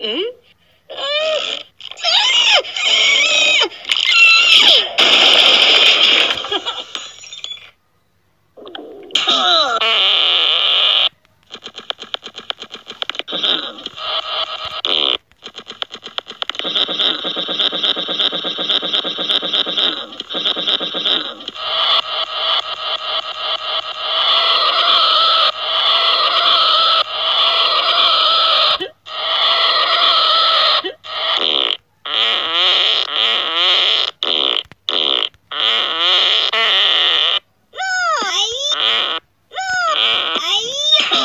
eh?